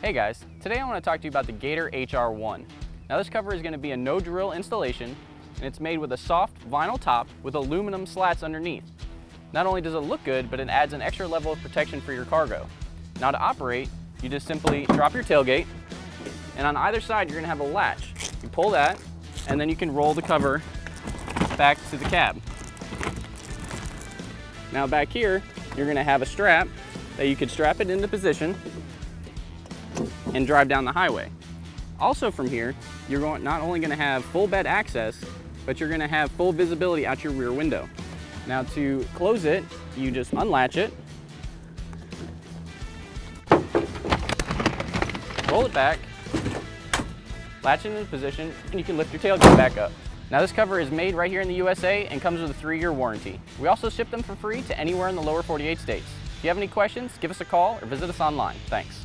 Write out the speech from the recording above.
Hey guys, today I want to talk to you about the Gator HR1. Now this cover is going to be a no drill installation and it's made with a soft vinyl top with aluminum slats underneath. Not only does it look good, but it adds an extra level of protection for your cargo. Now to operate, you just simply drop your tailgate and on either side you're going to have a latch. You pull that and then you can roll the cover back to the cab. Now back here, you're going to have a strap that you could strap it into position and drive down the highway. Also from here, you're not only going to have full bed access, but you're going to have full visibility out your rear window. Now to close it, you just unlatch it, roll it back, latch it into position, and you can lift your tailgate back up. Now this cover is made right here in the USA and comes with a three-year warranty. We also ship them for free to anywhere in the lower 48 states. If you have any questions, give us a call or visit us online. Thanks.